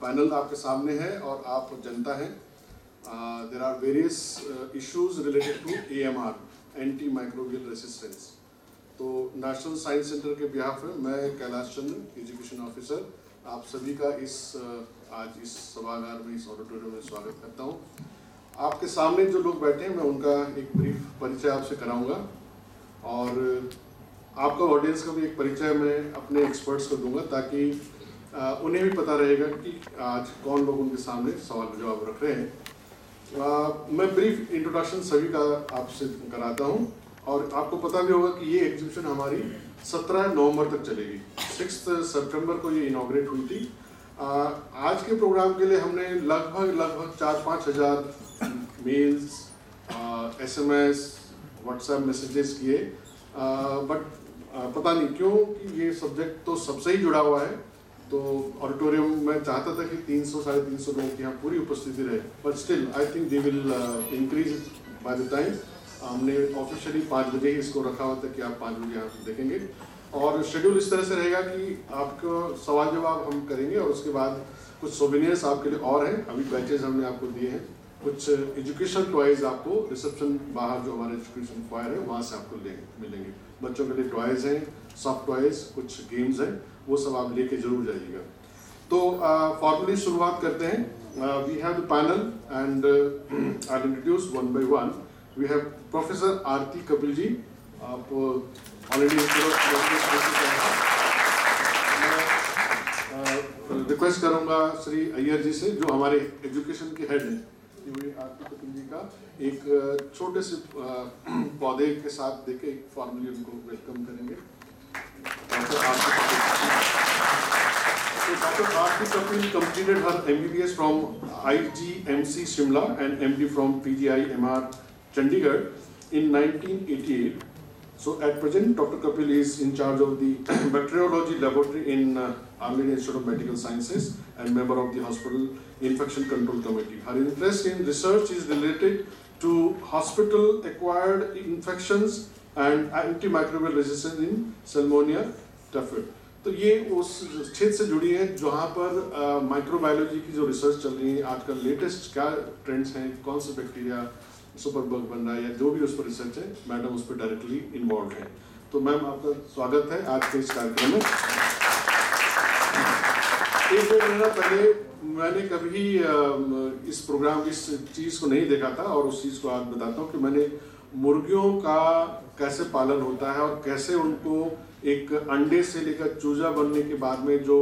Panel आपके सामने है और आप जनता हैं। There are various issues related to A M R anti microbial resistance तो नेशनल साइंस सेंटर के बिहाफ में मैं कैलाश चंद्र एजुकेशन ऑफिसर आप सभी का इस आज इस सभागार में, इस ऑडिटोरियम में स्वागत करता हूँ। आपके सामने जो लोग बैठे हैं, मैं उनका एक ब्रीफ परिचय आपसे कराऊँगा। और आपका ऑडियंस का भी एक परिचय मैं अपने एक्सपर्ट्स को दूँगा ताकि उन्हें भी पता रहेगा कि आज कौन लोग उनके सामने सवाल जवाब रख रहे हैं। आ, मैं ब्रीफ इंट्रोडक्शन सभी का आपसे कराता हूँ और आपको पता भी होगा कि ये एग्जीबिशन हमारी 17 नवंबर तक चलेगी। सिक्स सितंबर को ये इनाग्रेट हुई थी। आ, आज के प्रोग्राम के लिए हमने लगभग लगभग चार पाँच हज़ार mails S M S WhatsApp messages किए। बट पता नहीं क्यों कि ये सब्जेक्ट तो सबसे ही जुड़ा हुआ है। तो ऑडिटोरियम में चाहता था कि 300 साढ़े तीन सौ लोगों की यहाँ पूरी उपस्थिति रहे but still I think they will increase by the time हमने ऑफिशियली पाँच बजे ही इसको रखा हुआ था कि आप पाँच बजे यहाँ देखेंगे। और शेड्यूल इस तरह से रहेगा कि आपको सवाल जवाब हम करेंगे और उसके बाद कुछ सोविनियर्स आपके लिए और हैं। अभी बैचेज हमने आपको दिए हैं। कुछ एजुकेशन टॉयज आपको रिसेप्शन बाहर जो हमारे एजुकेशन फायर है, वहाँ से आपको मिलेंगे। बच्चों के लिए टॉयज हैं सॉफ्ट टॉयज कुछ गेम्स हैं। वो सब आप लेके ज़रूर जाइएगा। तो फॉर्मली uh, शुरुआत करते हैं। We have the panel and I introduce one by one we have professor Aarti Kapil ji आप ऑलरेडी रिक्वेस्ट करूँगा श्री अय्यर जी से जो हमारे एजुकेशन के हेड हैं आरती कपिल जी का एक छोटे से पौधे के साथ देके फॉर्मली उनको वेलकम करेंगे। Dr. Aarti Kapil completed her MBBS from IGMC Shimla and MD from PGI MR Chandigarh in 1988. So at present, Dr. Kapil is in charge of the bacteriology laboratory in uh, Institute of Medical Sciences and member of the hospital infection control committee. Her interest in research is related to hospital acquired infections and antimicrobial resistance in Salmonella typhi. तो ये उस क्षेत्र से जुड़ी है जहाँ पर microbiology की जो रिसर्च चल रही है, आजकल लेटेस्ट क्या ट्रेंड्स हैं, कौन से बैक्टीरिया सुपर बग बन रहा है या जो भी उस पर रिसर्च है मैडम उस पर डायरेक्टली इन्वॉल्व है तो मैम आपका स्वागत है आज के इस कार्यक्रम में एक दो महीना पहले मैंने कभी इस प्रोग्राम इस चीज़ को नहीं देखा था और उस चीज़ को आज बताता हूँ कि मैंने मुर्गियों का कैसे पालन होता है और कैसे उनको एक अंडे से लेकर चूजा बनने के बाद में जो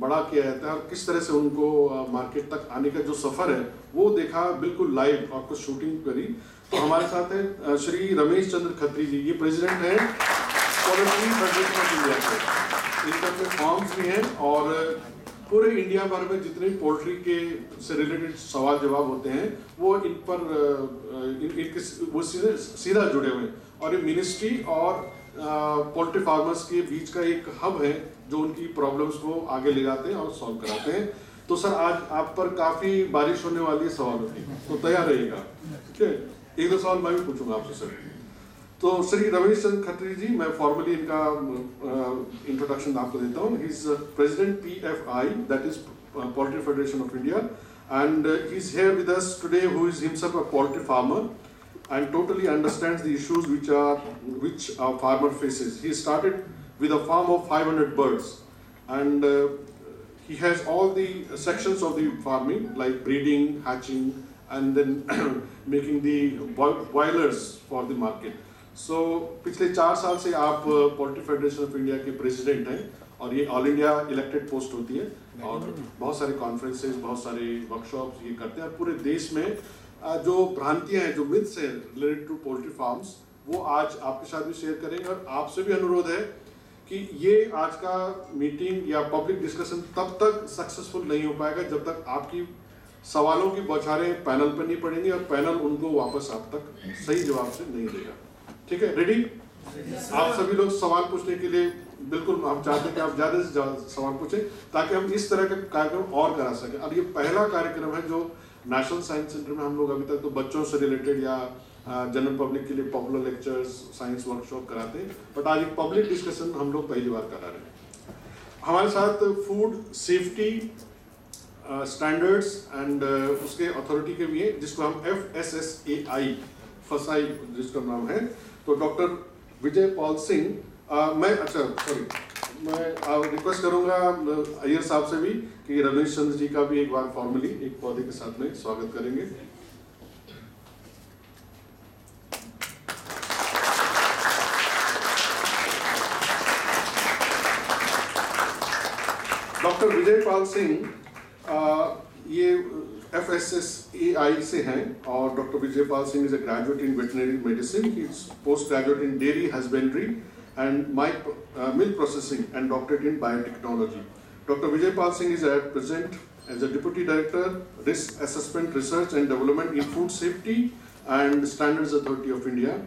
बड़ा किया जाता है और किस तरह से उनको मार्केट तक आने का जो सफ़र है, वो देखा बिल्कुल लाइव आपको शूटिंग करी तो हमारे साथ है श्री रमेश चंद्र खत्री जी। ये प्रेसिडेंट है फॉर्म्स भी हैं और पूरे इंडिया भर में जितने पोल्ट्री के से रिलेटेड सवाल जवाब होते हैं वो इन पर इन, इनके वो सीधे सीधा जुड़े हुए हैं। और ये मिनिस्ट्री और पोल्ट्री फार्मर्स के बीच का एक हब है जो उनकी प्रॉब्लम्स को आगे ले जाते हैं और सॉल्व कराते हैं। तो सर आज आप पर काफ़ी बारिश होने वाली सवाल होती है तो तैयार रहिएगा। ठीक है? एक दो सवाल मैं भी पूछूँगा आपसे सर। तो श्री रमेश चंद्र खत्री जी मैं फॉर्मली इनका इंट्रोडक्शन आपको देता हूँ he is president P F I that is poultry federation of India and uh, he's here with us today who is himself a poultry farmer and totally understands the issues which are which our farmer faces he started with a farm of 500 birds. And uh, he has all the sections of the farming, like breeding, hatching, and then making the boilers for the market. So, पिछले चार साल से आप poultry federation of India के president हैं और ये all India elected post होती है और बहुत सारे कॉन्फ्रेंसेस बहुत सारे वर्कशॉप ये करते हैं और पूरे देश में जो भ्रांतियाँ हैं, जो मिथ्स हैं रिलेटेड टू पोल्ट्री फार्म्स वो आज आपके साथ भी शेयर करेंगे और आपसे भी अनुरोध है कि ये आज का मीटिंग या पब्लिक डिस्कशन तब तक सक्सेसफुल नहीं हो पाएगा जब तक आपकी सवालों की बौछारें पैनल पर नहीं पड़ेंगी और पैनल उनको वापस आप तक सही जवाब से नहीं देगा। ठीक है? रेडी आप सभी लोग सवाल पूछने के लिए बिल्कुल हम चाहते हैं कि आप ज़्यादा से ज़्यादा सवाल पूछें, ताकि हम इस तरह का कार्यक्रम और करा सकें। अब ये पहला कार्यक्रम है जो नेशनल साइंस सेंटर में हम लोग अभी तक तो बच्चों से रिलेटेड या जनरल पब्लिक के लिए पॉपुलर लेक्चर्स साइंस वर्कशॉप कराते हैं बट आज एक पब्लिक डिस्कशन हम लोग पहली बार करा रहे हैं। हमारे साथ फ़ूड सेफ्टी स्टैंडर्ड्स एंड उसके अथॉरिटी के भी हैं, जिसको हम F S S A I FSSAI जिसका नाम है तो डॉक्टर विजय पाल सिंह मैं अच्छा सॉरी मैं रिक्वेस्ट करूँगा अय्यर साहब से भी कि रमेश चंद्र जी का भी एक बार फॉर्मली एक पौधे के साथ में स्वागत करेंगे। डॉक्टर विजय पाल सिंह ये F S S A I से हैं और doctor Vijay Pal Singh is a graduate in veterinary medicine post graduate in dairy husbandry and mic milk processing and doctorate in biotechnology doctor Vijay Pal Singh is at present as a deputy director risk assessment research and development in food safety and standards authority of India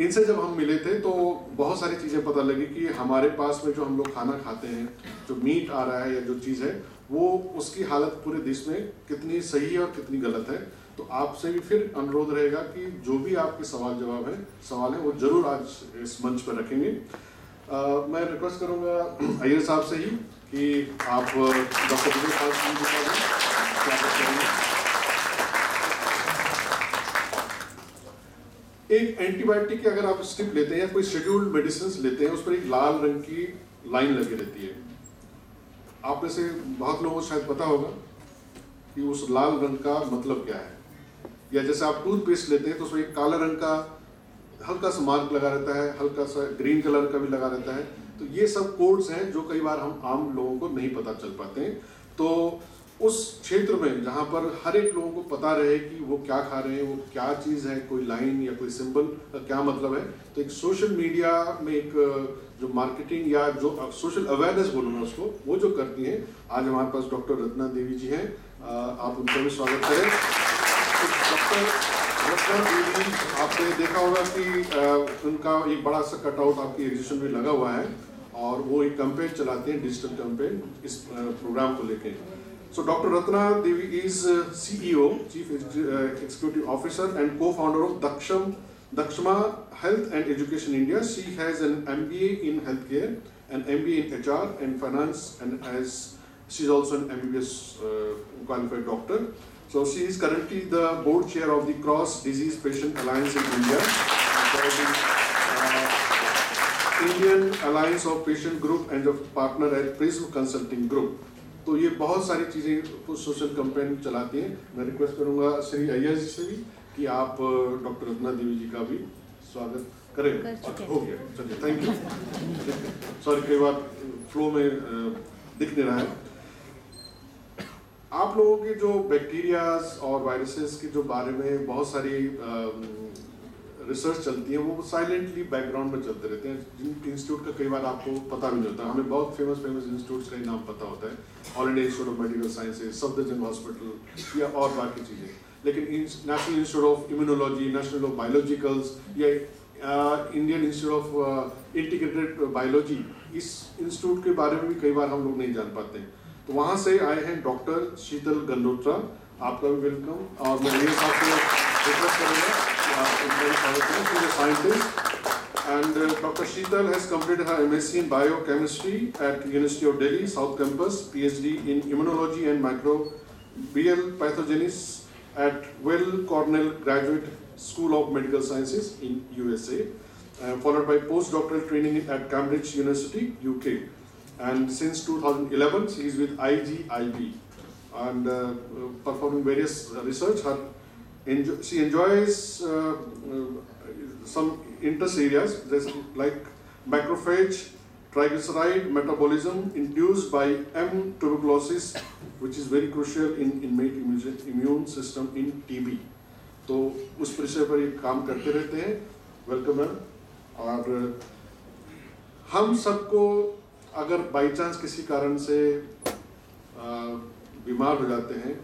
इनसे जब हम मिले थे तो बहुत सारी चीज़ें पता लगी कि हमारे पास में जो हम लोग खाना खाते हैं, जो मीट आ रहा है या जो चीज़ है वो उसकी हालत पूरे देश में कितनी सही है और कितनी गलत है। तो आपसे भी फिर अनुरोध रहेगा कि जो भी आपके सवाल जवाब है सवाल है वो ज़रूर आज इस मंच पर रखेंगे। आ, मैं रिक्वेस्ट करूँगा अयर साहब से ही कि आप डॉक्टर एक एंटीबायोटिक अगर आप स्ट्रिप लेते हैं या कोई शेड्यूल्ड मेडिसिन लेते हैं उस पर एक लाल रंग की लाइन लगी रहती है। आप में से बहुत लोगों को शायद पता होगा कि उस लाल रंग का मतलब क्या है। या जैसे आप टूथपेस्ट लेते हैं तो उसमें एक काला रंग का हल्का सा मार्क लगा रहता है, हल्का सा ग्रीन कलर का भी लगा रहता है। तो ये सब कोड्स हैं जो कई बार हम आम लोगों को नहीं पता चल पाते हैं। तो उस क्षेत्र में जहाँ पर हर एक लोगों को पता रहे कि वो क्या खा रहे हैं, वो क्या चीज़ है, कोई लाइन या कोई सिंबल क्या मतलब है तो एक सोशल मीडिया में एक जो मार्केटिंग या जो सोशल अवेयरनेस बोलूँगा उसको वो जो करती हैं आज हमारे पास डॉक्टर रत्ना देवी जी हैं आप उनका भी स्वागत करें तो डॉक्टर रत्ना देवी आपने देखा होगा कि उनका एक बड़ा सा कटआउट आपकी एग्जिबिशन में लगा हुआ है और वो एक कैंपेन चलाते हैं डिजिटल कैंपेन इस प्रोग्राम को लेके Dr. Ratna Devi is uh, CEO, Chief Executive Officer and co-founder of Daksham, Dakshma Health and Education India. She has an MBA in healthcare, an MBA in HR and finance and as she's also an MBBS uh, qualified doctor. So she is currently the board chair of the Cross Disease Patient Alliance in India. Uh, Indian Alliance of Patient Group and a partner at Prism Consulting Group. तो ये बहुत सारी चीज़ें social campaign चलाती हैं मैं request करूंगा श्री अय्यर जी से भी कि आप डॉक्टर रत्ना देवी जी का भी स्वागत करें। हो। गया। चलिए थैंक यू सॉरी कई बार फ्लो में दिख नहीं रहा है। आप लोगों के जो बैक्टीरियाज और वायरसेस के जो बारे में बहुत सारी रिसर्च चलती है वो साइलेंटली बैकग्राउंड में चलते रहते हैं। जिन इंस्टीट्यूट का कई बार आपको पता भी नहीं होता हमें बहुत फ़ेमस फ़ेमस इंस्टीट्यूट का ही नाम पता होता है। All India institute of medical sciences Safdarjung hospital या और बाकी चीज़ें। लेकिन national institute of immunology national of biologicals या Indian institute of integrated biology इस इंस्टीट्यूट के बारे में भी कई बार हम लोग नहीं जान पाते तो वहाँ से आए हैं डॉक्टर शीतल गंडोत्रा आपका भी वेलकम और मैं ये साथ scientist and doctor Sheetal has complete her M S C in biochemistry at university of Delhi south campus P H D in immunology and microbial pathogenesis at Weill Cornell Graduate School of Medical Sciences in USA, uh, followed by postdoctoral training at Cambridge University, UK. And since 2011, she is with IGIB and uh, performing various research. Her she enjoys uh, uh, some interest areas like macrophage, triglyceride metabolism induced by M. tuberculosis, which is very crucial in innate immune system in TB. तो उस विषय पर ये काम करते रहते हैं welcome ma'am और हम सबको अगर बाई चांस किसी कारण से बीमार हो जाते हैं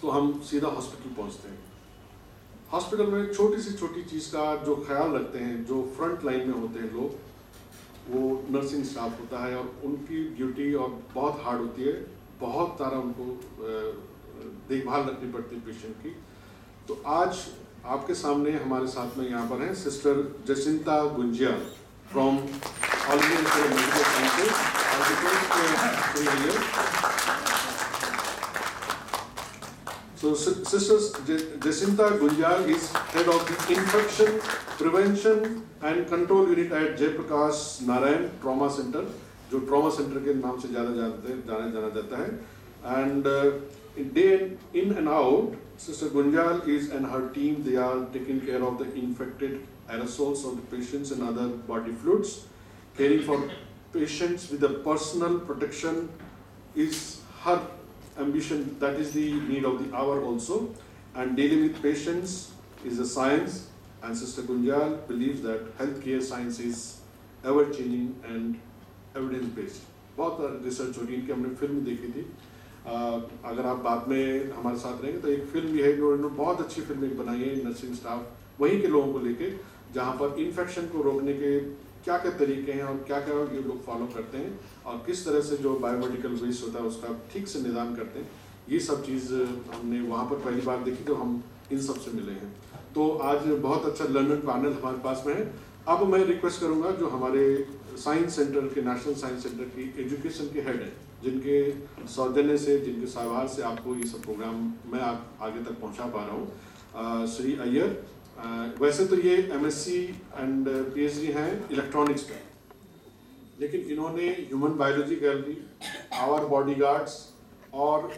तो हम सीधा हॉस्पिटल पहुँचते हैं हॉस्पिटल में छोटी सी छोटी चीज़ का जो ख्याल रखते हैं जो फ्रंट लाइन में होते हैं लोग वो नर्सिंग स्टाफ होता है और उनकी ड्यूटी और बहुत हार्ड होती है। बहुत सारा उनको देखभाल रखनी पड़ती है पेशेंट की। तो आज आपके सामने हमारे साथ में यहाँ पर हैं sister Jacinta Gunjiya from all India medical sciences So Sister Jacinta Gunjal is head of the Infection Prevention and Control Unit at Jayaprakash Narayan Trauma Center, जो ट्रॉमा सेंटर के नाम से ज़्यादा जानते जाना जाना जाता है and day in and out Sister Gunjal is and her team they are taking care of the infected aerosols of the patients and other body fluids, caring for patients with the personal protection is her ambition, that is the need of the hour also. And dealing with patients is a science, and Sister Gunjal believes that healthcare science is ever changing and evidence based. बहुत research होगी इनकी हमने film देखी थी अगर आप बाद में हमारे साथ रहेंगे तो एक फ़िल्म भी है इन्होंने बहुत अच्छी फ़िल्म एक बनाई है नर्सिंग स्टाफ वहीं के लोगों को लेके जहाँ पर इन्फेक्शन को रोकने के क्या क्या तरीके हैं और क्या क्या ये लोग फॉलो करते हैं और किस तरह से जो बायोमेडिकल वेस्ट होता है उसका ठीक से निदान करते हैं, ये सब चीज़ हमने वहाँ पर पहली बार देखी तो हम इन सबसे मिले हैं। तो आज बहुत अच्छा लर्नर पैनल हमारे पास में है। अब मैं रिक्वेस्ट करूँगा जो हमारे साइंस सेंटर के नेशनल साइंस सेंटर की एजुकेशन के हेड हैं, जिनके सौजन्य से, जिनके सहवार से आपको ये सब प्रोग्राम मैं आप आगे तक पहुँचा पा रहा हूँ। श्री अय्यर वैसे तो ये एमएससी एंड पीएचडी हैं इलेक्ट्रॉनिक्स में लेकिन इन्होंने human biology gallery our bodyguards और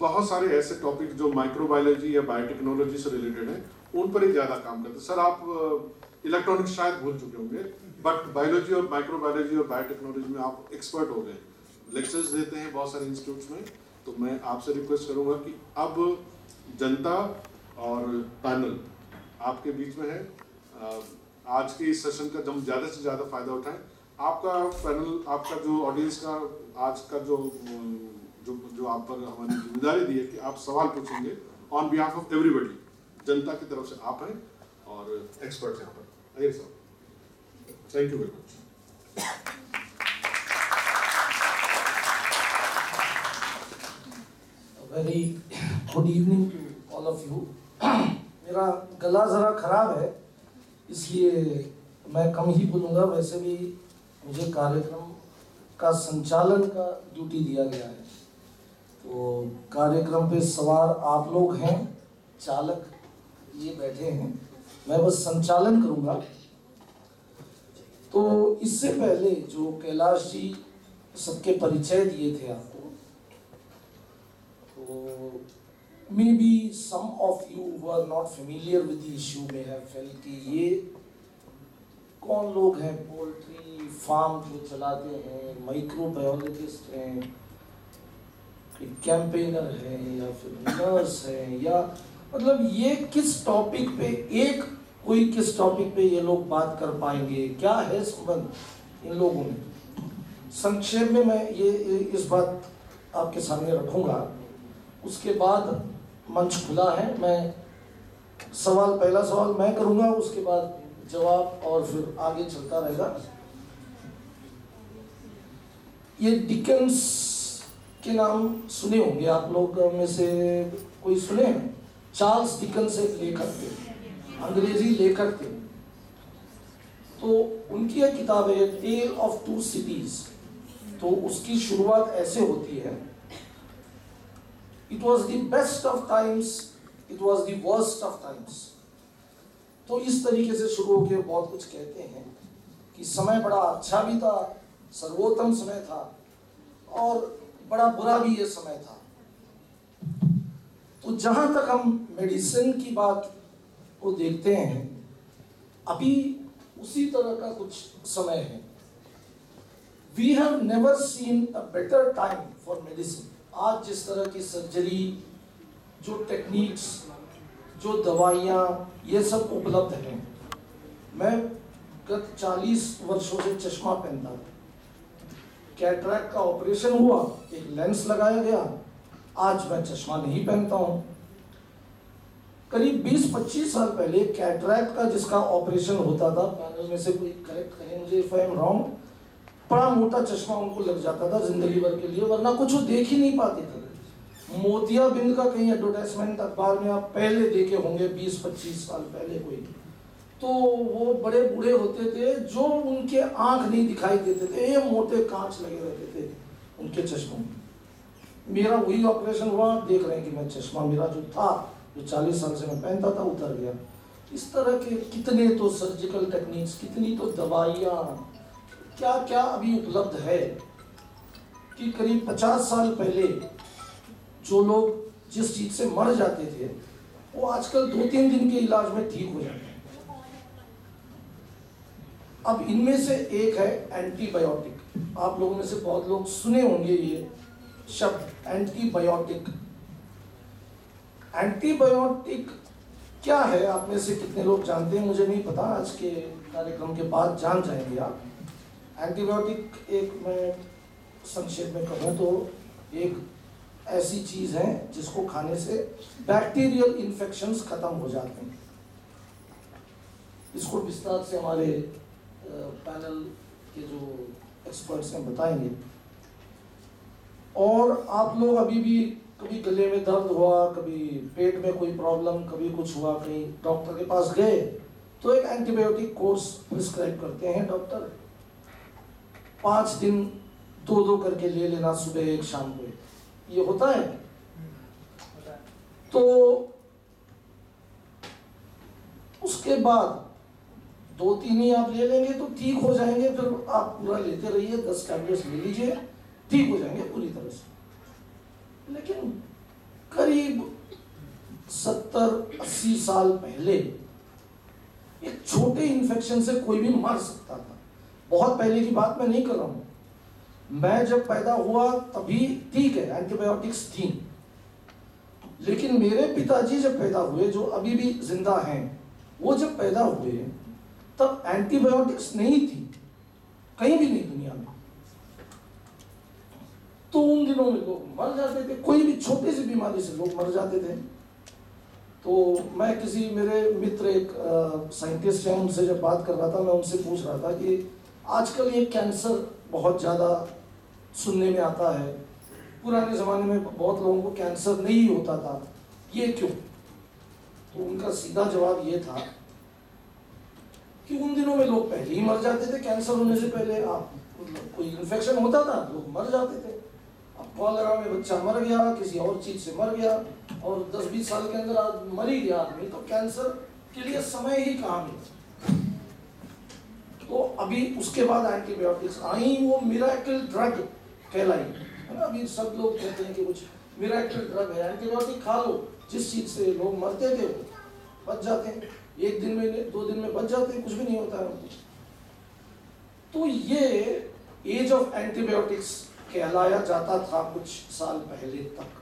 बहुत सारे ऐसे टॉपिक जो माइक्रोबायोलॉजी या बायोटेक्नोलॉजी से रिलेटेड हैं, उन पर ही ज़्यादा काम करते सर, आप इलेक्ट्रॉनिक्स शायद भूल चुके होंगे बट बायोलॉजी और माइक्रोबायोलॉजी और बायोटेक्नोलॉजी में आप एक्सपर्ट हो गए। लेक्चर्स देते हैं बहुत सारे इंस्टीट्यूट्स में तो मैं आपसे रिक्वेस्ट करूँगा कि अब जनता और पैनल आपके बीच में है। आज के इस सेशन का जब ज़्यादा से ज़्यादा फ़ायदा उठाएँ आपका पैनल आपका जो ऑडियंस का, आज का जो जो जो आप पर हमारी ज़िम्मेदारी दी है कि आप सवाल पूछेंगे ऑन बिहाफ ऑफ़ एवरीबडी जनता की तरफ़ से आप हैं और एक्सपर्ट यहाँ पर। आइए साहब thank you very much very good evening to all of you मेरा गला ज़रा ख़राब है, इसलिए मैं कम ही बोलूँगा, वैसे भी मुझे कार्यक्रम का संचालन का ड्यूटी दिया गया है। तो कार्यक्रम पे सवार आप लोग हैं, चालक ये बैठे हैं। मैं बस संचालन करूँगा। तो इससे पहले जो कैलाश जी सबके परिचय दिए थे आपको तो maybe some of you were not familiar with issue may have felt कि ये कौन लोग हैं? पोल्ट्री फार्म जो चलाते हैं माइक्रो बायोलॉजिस्ट हैं कैंपेनर हैं या फिर नर्स हैं या मतलब ये किस टॉपिक पे, एक कोई किस टॉपिक पे ये लोग बात कर पाएँगे? क्या है संबंध इन लोगों में? संक्षेप में मैं ये, इस बात आपके सामने रखूँगा। उसके बाद मंच खुला है। मैं सवाल, पहला सवाल मैं करूँगा, उसके बाद जवाब और फिर आगे चलता रहेगा। ये डिकेंस के नाम सुने होंगे, आप लोग में से कोई सुने हैं? चार्ल्स डिकन्स एक लेखक थे अंग्रेज़ी लेखक थे तो उनकी एक किताब है टेल ऑफ़ टू सिटीज़ तो उसकी शुरुआत ऐसे होती है। It was the best of times it was the worst of times तो इस तरीके से शुरू होकर बहुत कुछ कहते हैं कि समय बड़ा अच्छा भी था, सर्वोत्तम समय था और बड़ा बुरा भी ये समय था। तो जहाँ तक हम मेडिसिन की बात को देखते हैं, अभी उसी तरह का कुछ समय है। We have never seen a better time for medicine आज जिस तरह की सर्जरी जो टेक्निक्स जो दवाइयाँ, ये सब उपलब्ध हैं। मैं गत 40 वर्षों से चश्मा पहनता था कैटरैक्ट का ऑपरेशन हुआ, एक लेंस लगाया गया। आज मैं चश्मा नहीं पहनता हूँ। करीब 20-25 साल पहले कैटरैक्ट का जिसका ऑपरेशन होता था पैनल में से कोई करेक्ट करें मुझे इफ़ आई एम रॉन्ग बड़ा मोटा चश्मा उनको लग जाता था ज़िंदगी भर के लिए, वरना कुछ वो देख ही नहीं पाते थे। मोतिया बिंद का कहीं एडवर्टाइजमेंट अखबार में आप पहले देखे होंगे 20-25 साल पहले कोई। तो वो बड़े बूढ़े होते थे जो उनके आँख नहीं दिखाई देते थे, ये मोटे कांच लगे रहते थे उनके चश्मों में। मेरा वही ऑपरेशन हुआ, आप देख रहे हैं कि मैं चश्मा, मेरा जो था, जो चालीस साल से मैं पहनता था, उतर गया। इस तरह के कितने तो सर्जिकल टेक्निक्स कितनी तो दवाइयाँ क्या क्या अभी उपलब्ध है कि करीब पचास साल पहले जो लोग जिस चीज़ से मर जाते थे, वो आजकल दो तीन दिन के इलाज में ठीक हो जाते हैं। अब इनमें से एक है एंटीबायोटिक। आप लोगों में से बहुत लोग सुने होंगे ये शब्द, एंटीबायोटिक। एंटीबायोटिक क्या है? आप में से कितने लोग जानते हैं? मुझे नहीं पता। आज के कार्यक्रम के बाद जान जाएँगे आप। एंटीबायोटिक एक मैं संक्षेप में कहूँ तो एक ऐसी चीज़ है जिसको खाने से बैक्टीरियल इन्फेक्शंस खत्म हो जाते हैं। इसको विस्तार से हमारे पैनल के जो एक्सपर्ट्स हैं बताएँगे। और आप लोग अभी भी, कभी गले में दर्द हुआ, कभी पेट में कोई प्रॉब्लम कभी कुछ हुआ, कहीं डॉक्टर के पास गए तो एक एंटीबायोटिक कोर्स प्रिस्क्राइब करते हैं डॉक्टर पाँच दिन दो दो करके ले लेना सुबह एक शाम को। ये होता है। तो उसके बाद दो तीन ही आप ले लेंगे तो ठीक हो जाएँगे, फिर आप पूरा लेते रहिए, दस टैबलेट्स ले लीजिए, ठीक हो जाएँगे पूरी तरह से। लेकिन करीब सत्तर अस्सी साल पहले एक छोटे इन्फेक्शन से कोई भी मर सकता था। बहुत पहले की बात मैं नहीं कर रहा हूँ। मैं जब पैदा हुआ तभी ठीक है एंटीबायोटिक्स थी। लेकिन मेरे पिताजी जब पैदा हुए, जो अभी भी ज़िंदा हैं, वो जब पैदा हुए, तब एंटीबायोटिक्स नहीं थी। कहीं भी नहीं दुनिया में। तो उन दिनों में लोग मर जाते थे। कोई भी छोटी सी बीमारी से लोग मर जाते थे। तो मैं किसी, मेरे मित्र एक साइंटिस्ट हैं, उनसे जब बात कर रहा था, मैं उनसे पूछ रहा था कि आजकल ये कैंसर बहुत ज़्यादा सुनने में आता है। पुराने ज़माने में बहुत लोगों को कैंसर नहीं होता था। ये क्यों? तो उनका सीधा जवाब ये था कि उन दिनों में लोग पहले ही मर जाते थे कैंसर होने से पहले। आप, कोई इन्फेक्शन होता था, लोग मर जाते थे। अब कॉलरा में बच्चा मर गया, किसी और चीज़ से मर गया और 10-20 साल के अंदर आज मर ही गया आदमी तो कैंसर के लिए समय ही कहाँ मिला? तो अभी उसके बाद एंटीबायोटिक्स आई, वो मिराकल ड्रग कहलाई है ना, अभी सब लोग कहते हैं कि कुछ मिराकल ड्रग है एंटीबायोटिक खा लो, जिस चीज़ से लोग मरते थे वो, बच जाते हैं। एक दिन में दो दिन में बच जाते हैं, कुछ भी नहीं होता है तो ये एज ऑफ़ एंटीबायोटिक्स कहलाया जाता था कुछ साल पहले तक।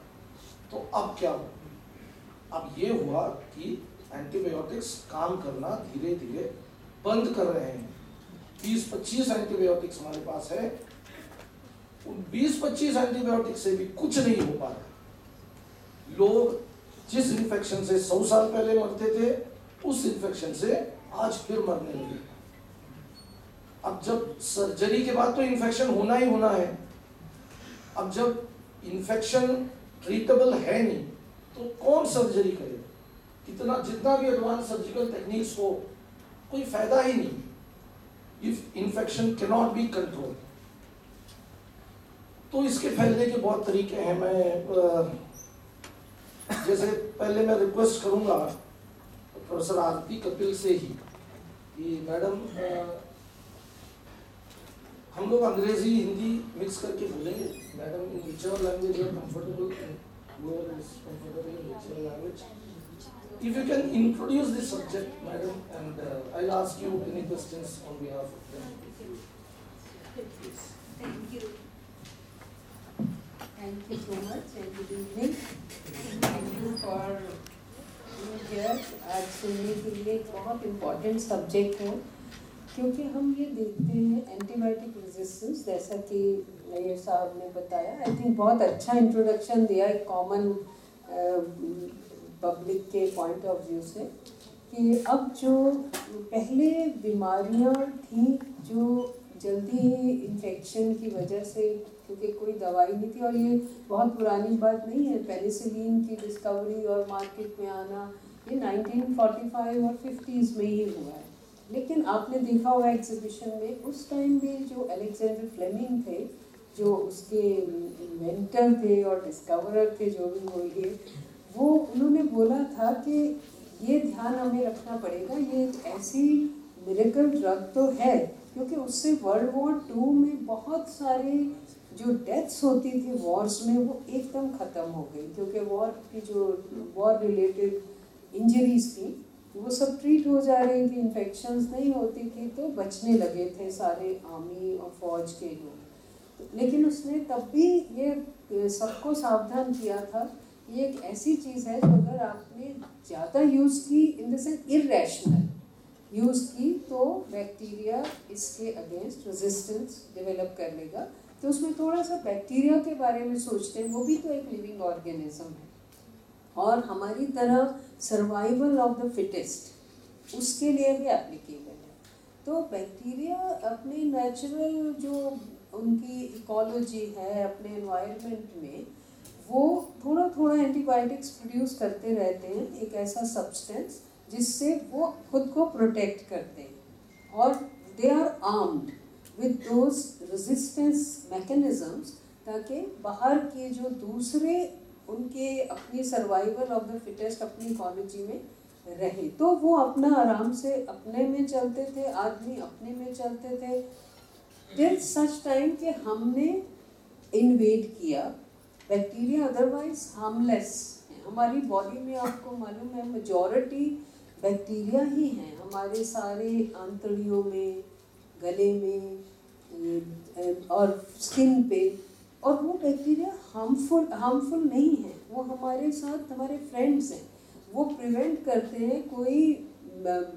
तो अब क्या हुआ? अब ये हुआ कि एंटीबायोटिक्स काम करना धीरे धीरे बंद कर रहे हैं। 20-25 एंटीबायोटिक्स हमारे पास है उन 20-25 एंटीबायोटिक से भी कुछ नहीं हो पा रहा। लोग जिस इन्फेक्शन से सौ साल पहले मरते थे, उस इन्फेक्शन से आज फिर मरने लगे। अब जब सर्जरी के बाद तो इन्फेक्शन होना ही होना है। अब जब इन्फेक्शन ट्रीटेबल है नहीं तो कौन सर्जरी करे? कितना, जितना भी एडवांस सर्जिकल टेक्निक्स हो, कोई फ़ायदा ही नहीं। If infection cannot be control तो इसके फैलने के बहुत तरीके हैं। मैं जैसे पहले मैं रिक्वेस्ट करूँगा प्रोफेसर आरती कपिल से ही कि मैडम हम लोग अंग्रेज़ी हिंदी मिक्स करके बोलेंगे। Madam which language are comfortable comfortable language if you can introduce this subject madam and uh, i'll ask you any questions on behalf of them. Thank you. Thank you so much and good evening. Thank you for being here. आज सुनने के लिए एक बहुत important subject है, क्योंकि हम ये देखते हैं एंटीबायोटिक रेजिस्टेंस जैसा कि नैयर साहब ने बताया। आई थिंक बहुत अच्छा इंट्रोडक्शन दिया एक कॉमन पब्लिक के पॉइंट ऑफ़ व्यू से, कि अब जो पहले बीमारियाँ थी, जो जल्दी ही इन्फेक्शन की वजह से, क्योंकि कोई दवाई नहीं थी, और ये बहुत पुरानी बात नहीं है पेनिसिलिन की डिस्कवरी और मार्केट में आना, ये 1945 और 50s में ही हुआ है। लेकिन आपने देखा होगा एग्जीबिशन में, उस टाइम में जो अलेक्जेंडर फ्लेमिंग थे, जो उसके इन्वेंटर थे और डिस्कवरर थे, जो भी बोलिए वो उन्होंने बोला था कि ये ध्यान हमें रखना पड़ेगा, ये एक ऐसी मेरेकल ड्रग तो है क्योंकि उससे वर्ल्ड वॉर टू में बहुत सारे जो डेथ्स होती थी वॉर्स में, वो एकदम ख़त्म हो गई। क्योंकि वॉर की जो वॉर रिलेटेड इंजरीज थी, वो सब ट्रीट हो जा रही थी, इन्फेक्शंस नहीं होती थी तो बचने लगे थे सारे आर्मी और फौज के लोग। लेकिन उसने तब भी ये सबको सावधान किया था ये एक ऐसी चीज़ है जो अगर आपने ज़्यादा यूज़ की, in the sense irrational use की तो बैक्टीरिया इसके अगेंस्ट रेजिस्टेंस डेवलप कर लेगा। तो उसमें थोड़ा सा बैक्टीरिया के बारे में सोचते हैं, वो भी तो एक लिविंग ऑर्गेनिज्म है। और हमारी तरह सर्वाइवल ऑफ़ द फिटेस्ट उसके लिए भी एप्लीकेबल है। तो बैक्टीरिया अपने नेचुरल जो उनकी इकोलॉजी है, अपने इन्वायरमेंट में, वो थोड़ा थोड़ा एंटीबायोटिक्स प्रोड्यूस करते रहते हैं, एक ऐसा सब्सटेंस जिससे वो खुद को प्रोटेक्ट करते हैं। और they are armed with those resistance mechanisms ताकि बाहर के जो दूसरे उनके अपनी सर्वाइवल ऑफ़ द फिटेस्ट अपनी इकोलॉजी में रहे। तो वो अपना आराम से अपने में चलते थे, आदमी अपने में चलते थे। टिल सच टाइम कि हमने इन्वेड किया। बैक्टीरिया अदरवाइज़ हार्मलेस हमारी बॉडी में आपको मालूम है मेजॉरिटी बैक्टीरिया ही हैं। हमारे सारे आंतड़ियों में, गले में और स्किन पे, और वो बैक्टीरिया हार्मफुल हार्मफुल नहीं है। वो हमारे साथ, हमारे फ्रेंड्स हैं। वो प्रिवेंट करते हैं कोई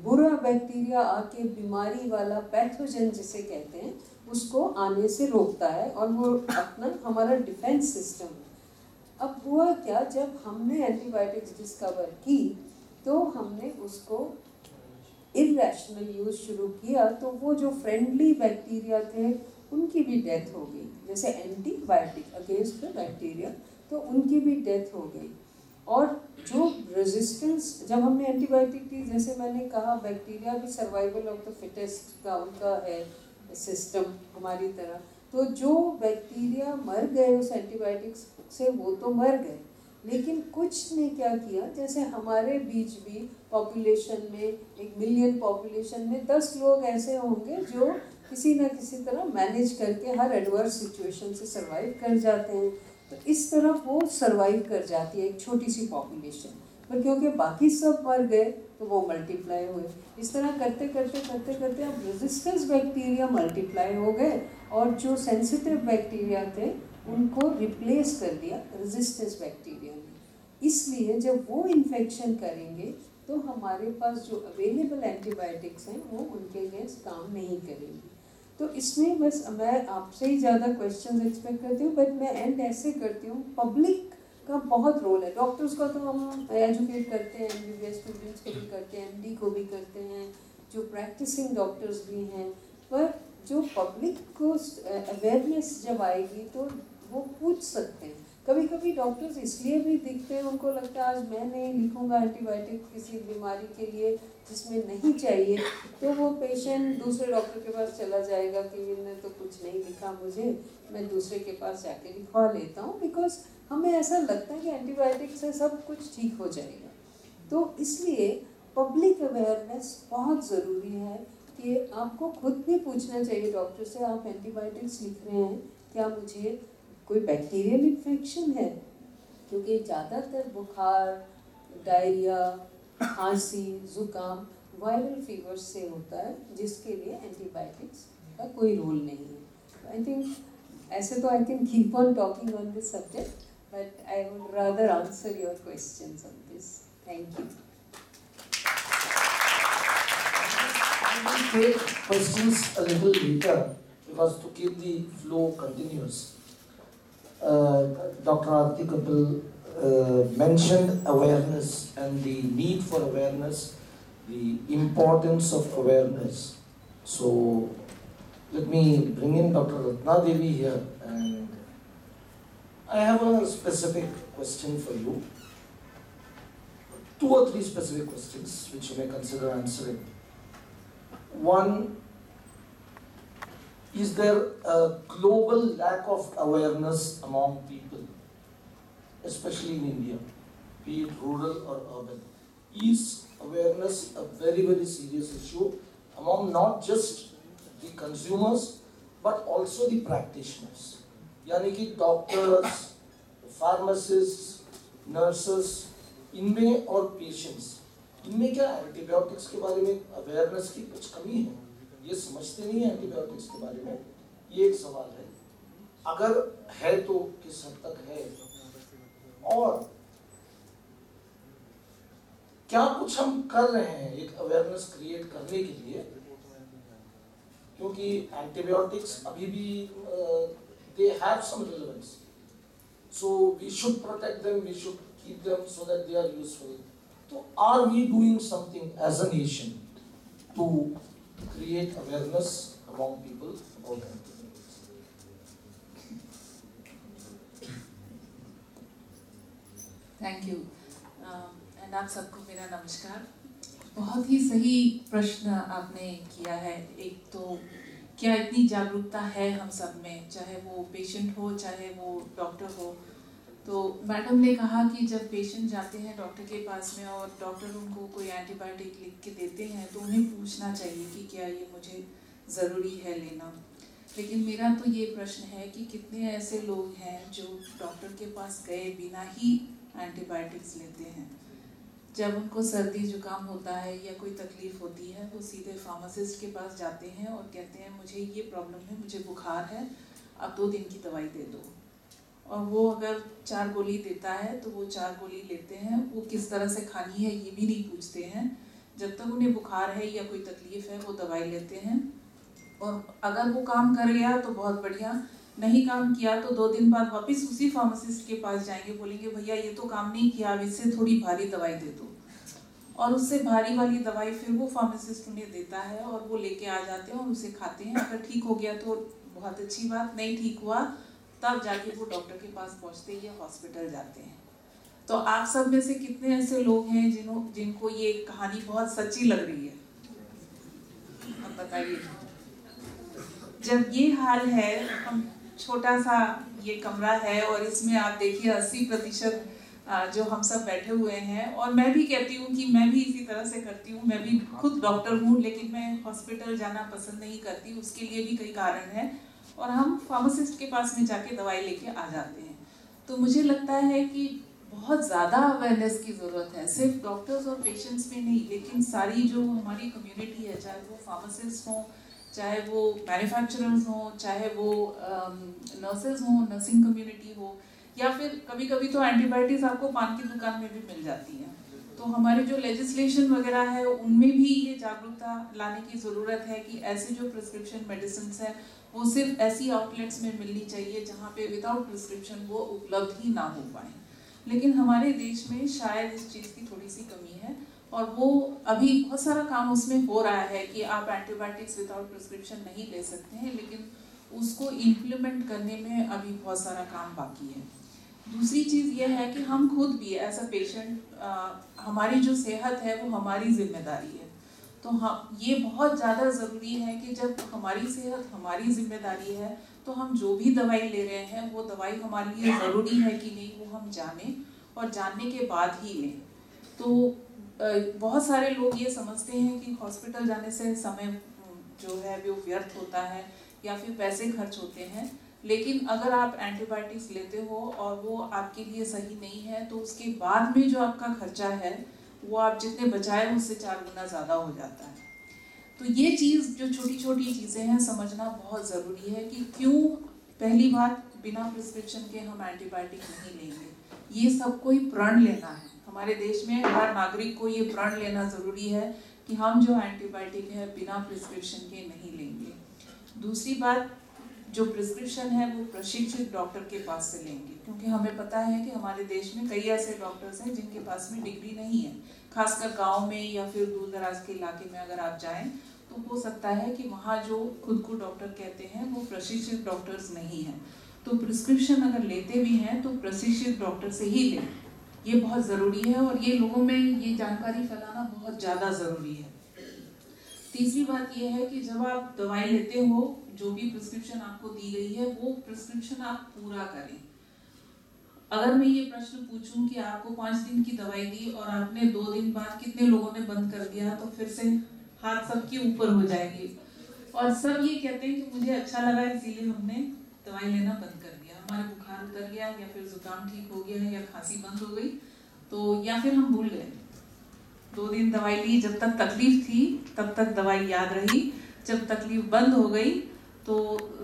बुरा बैक्टीरिया आके बीमारी वाला पैथोजन जिसे कहते हैं, उसको आने से रोकता है और वो अपना, हमारा डिफेंस सिस्टम है। अब हुआ क्या, जब हमने एंटीबायोटिक्स डिस्कवर की तो हमने उसको इरेशनल यूज़ शुरू किया तो वो जो फ्रेंडली बैक्टीरिया थे, उनकी भी डेथ हो गई। जैसे एंटीबायोटिक अगेंस्ट द बैक्टीरिया तो उनकी भी डेथ हो गई। और जो रेजिस्टेंस जब हमने एंटीबायोटिक दी जैसे मैंने कहा बैक्टीरिया भी सर्वाइवल ऑफ़ द फिटेस्ट का उनका है सिस्टम हमारी तरह। तो जो बैक्टीरिया मर गए उस एंटीबायोटिक्स से, वो तो मर गए। लेकिन कुछ ने क्या किया? जैसे हमारे बीच भी पॉपुलेशन में, एक मिलियन पॉपुलेशन में दस लोग ऐसे होंगे जो किसी ना किसी तरह मैनेज करके हर एडवर्स सिचुएशन से सरवाइव कर जाते हैं। तो इस तरह वो सरवाइव कर जाती है एक छोटी सी पॉपुलेशन पर क्योंकि बाकी सब मर गए तो वो मल्टीप्लाई हुए। इस तरह करते करते करते करते अब रेजिस्टेंस बैक्टीरिया मल्टीप्लाई हो गए और जो सेंसिटिव बैक्टीरिया थे, उनको रिप्लेस कर दिया रेजिस्टेंस बैक्टीरिया इसलिए जब वो इन्फेक्शन करेंगे तो हमारे पास जो अवेलेबल एंटीबायोटिक्स हैं, वो उनके अगेंस्ट काम नहीं करेंगी। तो इसमें बस मैं आपसे ही ज़्यादा क्वेश्चन एक्सपेक्ट करती हूँ बट मैं एंड ऐसे करती हूँ पब्लिक का बहुत रोल है। डॉक्टर्स का तो हम एजुकेट करते हैं एम बी स्टूडेंट्स को भी करते हैं एमडी को भी करते हैं, जो प्रैक्टिसिंग डॉक्टर्स भी हैं। पर जो पब्लिक को अवेयरनेस जब आएगी तो वो पूछ सकते हैं। कभी कभी डॉक्टर्स इसलिए भी दिखते हैं, उनको लगता है, आज मैं नहीं लिखूँगा एंटीबायोटिक किसी बीमारी के लिए जिसमें नहीं चाहिए। तो वो पेशेंट दूसरे डॉक्टर के पास चला जाएगा कि इन्होंने तो कुछ नहीं लिखा मुझे, मैं दूसरे के पास जाके लिखवा लेता हूँ। बिकॉज़ हमें ऐसा लगता है कि एंटीबायोटिक से सब कुछ ठीक हो जाएगा। तो इसलिए पब्लिक अवेयरनेस बहुत ज़रूरी है कि आपको खुद भी पूछना चाहिए डॉक्टर से, आप एंटीबायोटिक्स लिख रहे हैं, क्या मुझे कोई बैक्टीरियल इन्फेक्शन है? क्योंकि ज़्यादातर बुखार डायरिया खांसी, ज़ुकाम वायरल फीवर से होता है, जिसके लिए एंटीबायोटिक्स का कोई रोल नहीं है। आई थिंक ऐसे तो I can keep on talking on this subject but I would rather answer your question on this thank you take questions a little later because to keep the flow continuous. Uh, Dr. Arti Kapil uh, mentioned awareness and the need for awareness, the importance of awareness. So let me bring in Dr. Ratna Devi here and I have a specific question for you. Two or three specific questions which you may consider answering. One, is there a global lack of awareness among people, especially in India, be it rural or urban? Is awareness a very, very serious issue among not just the consumers but also the practitioners? यानी कि doctors pharmacist nurses इनमें और patients इनमें क्या antibiotics के बारे में awareness की कुछ कमी है ये समझते नहीं है एंटीबायोटिक्स के बारे में? ये एक सवाल है। अगर है तो किस हद तक है? और क्या कुछ हम कर रहे हैं एक अवेयरनेस क्रिएट करने के लिए? क्योंकि एंटीबायोटिक्स अभी भी they have some relevance so we should protect them we should keep them so that they are useful तो are we doing something as a nation to create awareness among people about antibiotics. Thank you and आप सबको मेरा नमस्कार। बहुत ही सही प्रश्न आपने किया है। एक तो क्या इतनी जागरूकता है हम सब में? चाहे वो पेशेंट हो चाहे वो डॉक्टर हो तो मैडम ने कहा कि जब पेशेंट जाते हैं डॉक्टर के पास में और डॉक्टर उनको कोई एंटीबायोटिक लिख के देते हैं तो उन्हें पूछना चाहिए कि क्या ये मुझे ज़रूरी है लेना। लेकिन मेरा तो ये प्रश्न है कि कितने ऐसे लोग हैं जो डॉक्टर के पास गए बिना ही एंटीबायोटिक्स लेते हैं? जब उनको सर्दी जुकाम होता है या कोई तकलीफ़ होती है, वो सीधे फार्मासिस्ट के पास जाते हैं और कहते हैं, मुझे ये प्रॉब्लम है, मुझे बुखार है, अब दो दिन की दवाई दे दो। और वो अगर चार गोली देता है तो वो चार गोली लेते हैं। वो किस तरह से खानी है, ये भी नहीं पूछते हैं। जब तक उन्हें बुखार है या कोई तकलीफ़ है, वो दवाई लेते हैं। और अगर वो काम कर गया तो बहुत बढ़िया। नहीं काम किया तो दो दिन बाद वापस उसी फार्मासिस्ट के पास जाएँगे। बोलेंगे, भैया, ये तो काम नहीं किया, अब इससे थोड़ी भारी दवाई दे दो। और उससे भारी वाली दवाई फिर वो फार्मासिस्ट उन्हें देता है और वो लेके आ जाते हैं और उसे खाते हैं। अगर ठीक हो गया तो बहुत अच्छी बात, नहीं ठीक हुआ तब जाके वो डॉक्टर के पास पहुँचते या हॉस्पिटल जाते हैं। तो आप सब में से कितने ऐसे लोग हैं जिन्हों जिनको ये कहानी बहुत सच्ची लग रही है? अब बताइए। जब ये हाल है, हम छोटा सा ये कमरा है और इसमें आप देखिए अस्सी प्रतिशत जो हम सब बैठे हुए हैं। और मैं भी कहती हूँ कि मैं भी इसी तरह से करती हूँ। मैं भी खुद डॉक्टर हूँ, लेकिन मैं हॉस्पिटल जाना पसंद नहीं करती। उसके लिए भी कई कारण हैं। और हम फार्मासिस्ट के पास में जाके दवाई लेके आ जाते हैं। तो मुझे लगता है कि बहुत ज़्यादा अवेयरनेस की ज़रूरत है। सिर्फ़ डॉक्टर्स और पेशेंट्स में नहीं, लेकिन सारी जो हमारी कम्युनिटी है, चाहे वो फार्मासिस्ट हों, चाहे वो मैन्युफैक्चरर्स हों, चाहे वो नर्सेज हों नर्सिंग कम्युनिटी हो, या फिर कभी कभी तो एंटीबायोटिक्स आपको पान की दुकान में भी मिल जाती हैं। तो हमारे जो लेजिस्लेशन वगैरह है, उनमें भी ये जागरूकता लाने की ज़रूरत है कि ऐसे जो प्रिस्क्रिप्शन मेडिसिन है वो सिर्फ़ ऐसी आउटलेट्स में मिलनी चाहिए जहाँ पे विदाउट प्रिस्क्रिप्शन वो उपलब्ध ही ना हो पाए। लेकिन हमारे देश में शायद इस चीज़ की थोड़ी सी कमी है और वो अभी बहुत सारा काम उसमें हो रहा है कि आप एंटीबायोटिक्स विदाउट प्रिस्क्रिप्शन नहीं ले सकते हैं, लेकिन उसको इम्प्लीमेंट करने में अभी बहुत सारा काम बाकी है। दूसरी चीज़ ये है कि हम खुद भी एज अ पेशेंट हमारी जो सेहत है वो हमारी ज़िम्मेदारी है। तो हम, ये बहुत ज़्यादा ज़रूरी है कि जब हमारी सेहत हमारी ज़िम्मेदारी है तो हम जो भी दवाई ले रहे हैं, वो दवाई हमारे लिए ज़रूरी है कि नहीं, वो हम जानें और जानने के बाद ही लें। तो बहुत सारे लोग ये समझते हैं कि हॉस्पिटल जाने से समय जो है, वो व्यर्थ होता है या फिर पैसे खर्च होते हैं। लेकिन अगर आप एंटीबायोटिक्स लेते हो और वो आपके लिए सही नहीं है तो उसके बाद में जो आपका खर्चा है वो आप जितने बचाए उससे चार गुना ज़्यादा हो जाता है। तो ये चीज़, जो छोटी छोटी चीज़ें हैं, समझना बहुत ज़रूरी है कि क्यों पहली बात, बिना प्रिस्क्रिप्शन के हम एंटीबायोटिक नहीं लेंगे। ये सबको ही प्रण लेना है। हमारे देश में हर नागरिक को ये प्रण लेना ज़रूरी है कि हम जो एंटीबायोटिक है, बिना प्रिस्क्रिप्शन के नहीं लेंगे। दूसरी बात जो प्रिस्क्रिप्शन है, वो प्रशिक्षित डॉक्टर के पास से लेंगे। क्योंकि हमें पता है कि हमारे देश में कई ऐसे डॉक्टर्स हैं, जिनके पास में डिग्री नहीं है। खासकर गाँव में या फिर दूर दराज के इलाके में अगर आप जाएँ तो हो सकता है कि वहाँ जो खुद को डॉक्टर कहते हैं, वो प्रशिक्षित डॉक्टर्स नहीं हैं। तो प्रिस्क्रिप्शन अगर लेते भी हैं तो प्रशिक्षित डॉक्टर से ही लें। ये बहुत ज़रूरी है और ये लोगों में ये जानकारी फैलाना बहुत ज़्यादा ज़रूरी है। तीसरी बात यह है कि जब आप दवाई लेते हो जो भी प्रिस्क्रिप्शन आपको दी गई है, वो प्रिस्क्रिप्शन आप पूरा करें। अगर मैं ये प्रश्न पूछूँ कि आपको पाँच दिन की दवाई दी और आपने दो दिन बाद कितने लोगों ने बंद कर दिया तो फिर से हाथ सबके ऊपर हो जाएँगे। और सब ये कहते हैं कि मुझे अच्छा लगा, इसीलिए हमने दवाई लेना बंद कर दिया। हमारे बुखार उतर गया या फिर जुकाम ठीक हो गया या खांसी बंद हो गई तो या फिर हम भूल गए। दो दिन दवाई ली, जब तक तकलीफ़ थी, तब तक दवाई याद रही। जब तकलीफ़ बंद हो गई तो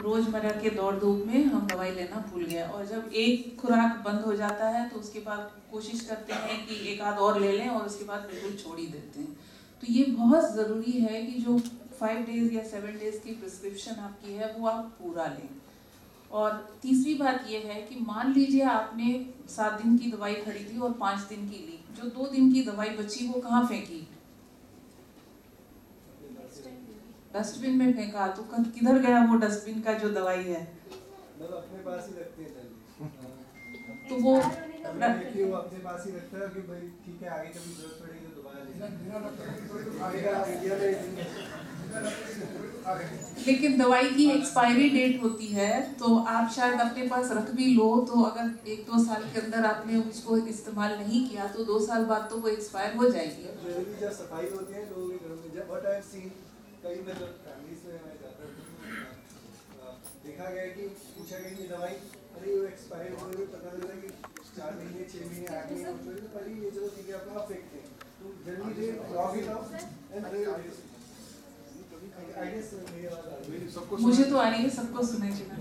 रोज़मर्रा के दौड़ धूप में हम दवाई लेना भूल गए और जब एक खुराक बंद हो जाता है तो उसके बाद कोशिश करते हैं कि एक आध और ले लें और उसके बाद बिल्कुल छोड़ ही देते हैं। तो ये बहुत ज़रूरी है कि जो फाइव डेज़ या सेवन डेज़ की प्रिस्क्रिप्शन आपकी है, वो आप पूरा लें। और तीसरी बात यह है कि मान लीजिए आपने सात दिन की दवाई खरीदी और पाँच दिन की ली, जो दो दिन की दवाई बची वो कहाँ फेंकी? डस्टबिन में फेंका तो किधर गया वो डस्टबिन का जो दवाई है? मतलब अपने पास ही रखते हैं तो वो अपने पास ही रखता है कि भाई ठीक है आगे कभी ज़रूरत पड़ेगी तो दोबारा लेकिन दवाई की एक्सपायरी डेट होती है तो आप शायद अपने पास रख भी लो तो अगर एक दो साल के अंदर आपने उसको इस्तेमाल नहीं किया तो दो साल बाद तो वो एक्सपायर हो जाएगी। जनरली जब सफ़ाई होती लोगों के घरों में जब फैमिली से कई में जाता हूँ देखा गया कि पूछा गया कि दवाई अरे वो एक्सपायर हो गई पता चला कि चार महीने छः महीने आगे हो गए तो अरे ये चलो ठीक है अपना फेंकते हैं। तो जल्दी they log it out and I guess मेरी बात आ रही है। सबको मुझे तो आ रही है सबको सुनाई चाहिए।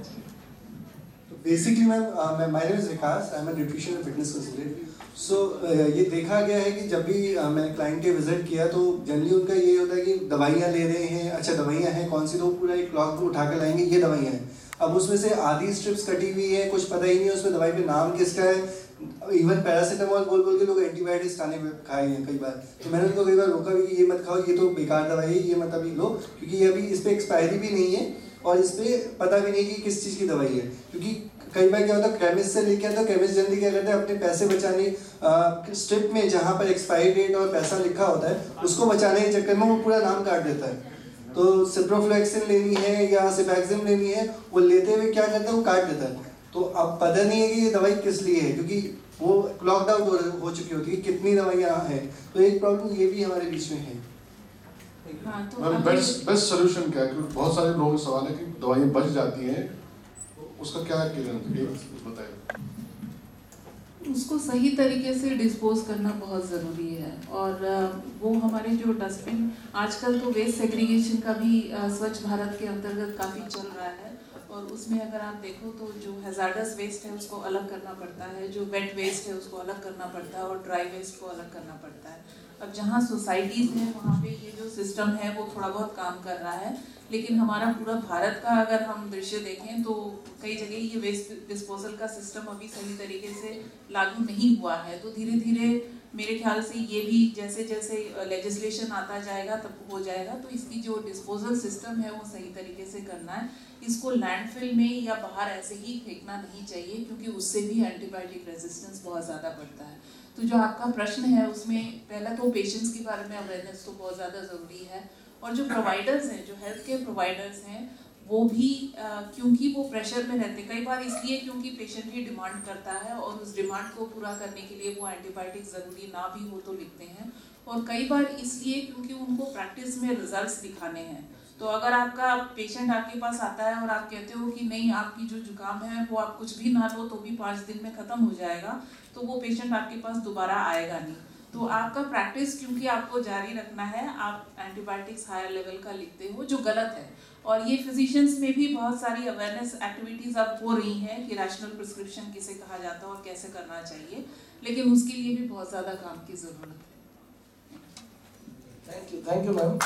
तो बेसिकली मैम मैं my name is Vikas I am nutrition and fitness consultant so ये देखा गया है कि जब भी uh, मैंने क्लाइंट के विज़िट किया तो जनरली उनका ये होता है कि दवाइयाँ ले रहे हैं अच्छा दवाइयाँ हैं कौन सी तो पूरा एक क्लॉक उठा कर लाएँगे ये दवाइयाँ हैं। अब उसमें से आधी स्ट्रिप्स कटी हुई है कुछ पता ही नहीं है उसमें दवाई पे नाम किसका है। इवन पैरासीटामोल बोल बोल के लोग एंटीबायोटिक्स खाने में खाए हैं कई बार। तो मैंने उनको कई बार रोका भी कि ये मत खाओ ये तो बेकार दवाई है ये मत अभी लो क्योंकि ये अभी इस पर एक्सपायरी भी नहीं है। और इस पर पता भी नहीं कि किस चीज़ की दवाई है। क्योंकि कई बार क्या होता है केमिस्ट से लेके आता है केमिस्ट जल्दी क्या करते हैं अपने पैसे बचाने स्ट्रिप में जहाँ पर एक्सपायरी डेट और पैसा लिखा होता है उसको बचाने के चक्कर में वो पूरा नाम काट देता है। तो सिप्रोफ्लेक्सिन लेनी है या सिपैक्सिन लेनी है वो लेते हुए क्या करता है वो काट देता है। तो अब पता नहीं है कि ये दवाई किस लिए है क्योंकि वो लॉकडाउन हो, चुकी होती है कितनी दवाइयाँ हैं। तो एक प्रॉब्लम ये भी हमारे बीच में है। हाँ तो बेस्ट बेस्ट सोल्यूशन क्या है? क्योंकि बहुत सारे लोगों का सवाल है कि दवाइयाँ बच जाती हैं तो उसका क्या बताएँ। उसको सही तरीके से डिस्पोज करना बहुत ज़रूरी है। और वो हमारे जो डस्टबिन आजकल तो वेस्ट सेग्रीगेशन का भी स्वच्छ भारत के अंतर्गत काफ़ी चल रहा है। और उसमें अगर आप देखो तो जो हैजार्डस वेस्ट है उसको अलग करना पड़ता है जो वेट वेस्ट है उसको अलग करना पड़ता है और ड्राई वेस्ट को अलग करना पड़ता है। अब जहाँ सोसाइटीज़ हैं, वहाँ पे ये जो सिस्टम है, वो थोड़ा बहुत काम कर रहा है। लेकिन हमारा पूरा भारत का अगर हम दृश्य देखें तो कई जगह ये वेस्ट डिस्पोजल का सिस्टम अभी सही तरीके से लागू नहीं हुआ है। तो धीरे धीरे मेरे ख्याल से ये भी जैसे जैसे लेजिस्लेशन आता जाएगा, तब हो जाएगा। तो इसकी जो डिस्पोजल सिस्टम है, वो सही तरीके से करना है। इसको लैंडफिल में या बाहर ऐसे ही फेंकना नहीं चाहिए, क्योंकि उससे भी एंटीबायोटिक रेजिस्टेंस बहुत ज़्यादा बढ़ता है। तो जो आपका प्रश्न है, उसमें पहला तो पेशेंट्स के बारे में अवेयरनेस तो बहुत ज़्यादा ज़रूरी है। और जो प्रोवाइडर्स हैं, जो हेल्थ केयर प्रोवाइडर्स हैं, वो भी क्योंकि वो प्रेशर में रहते हैं, कई बार इसलिए क्योंकि पेशेंट ही डिमांड करता है और उस डिमांड को पूरा करने के लिए वो एंटीबायोटिक ज़रूरी ना भी हो तो लिखते हैं। और कई बार इसलिए क्योंकि उनको प्रैक्टिस में रिजल्ट्स दिखाने हैं। तो अगर आपका पेशेंट आपके पास आता है और आप कहते हो कि नहीं, आपकी जो जुकाम है, वो आप कुछ भी ना लो तो भी पाँच दिन में ख़त्म हो जाएगा। तो वो पेशेंट आपके पास दोबारा आएगा नहीं। तो आपका प्रैक्टिस क्योंकि आपको जारी रखना है आप एंटीबायोटिक्स हायर लेवल का लिखते हो जो गलत है। और ये फिजिशियंस में भी बहुत सारी अवेयरनेस एक्टिविटीज़ अब हो रही हैं कि रैशनल प्रिस्क्रिप्शन किसे कहा जाता है और कैसे करना चाहिए। लेकिन उसके लिए भी बहुत ज़्यादा काम की ज़रूरत है। Thank you thank you ma'am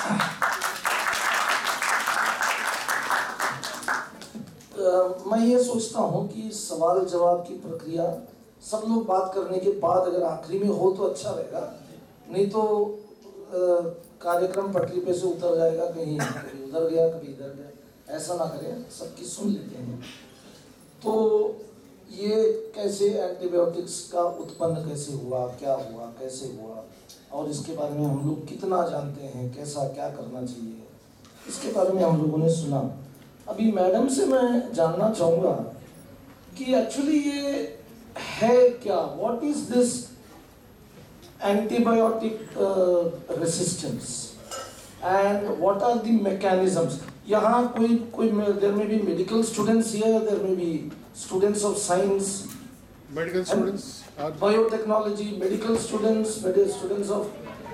मैं ये सोचता हूँ कि सवाल जवाब की प्रक्रिया सब लोग बात करने के बाद अगर आखिरी में हो तो अच्छा रहेगा। नहीं तो कार्यक्रम पटरी पे से उतर जाएगा कहीं कभी उधर गया, कभी इधर गया। ऐसा ना करें सबकी सुन लेते हैं। तो ये कैसे एंटीबायोटिक्स का उत्पन्न कैसे हुआ, क्या हुआ, कैसे हुआ? और इसके बारे में हम लोग कितना जानते हैं, कैसा, क्या करना चाहिए? इसके बारे में हम लोगों ने सुना। अभी मैडम से मैं जानना चाहूँगा कि एक्चुअली ये है क्या? What is this antibiotic resistance and what are the mechanisms यहाँ कोई कोई देर में भी मेडिकल स्टूडेंट्स या देर में भी students of science medical students biotechnology medical students students of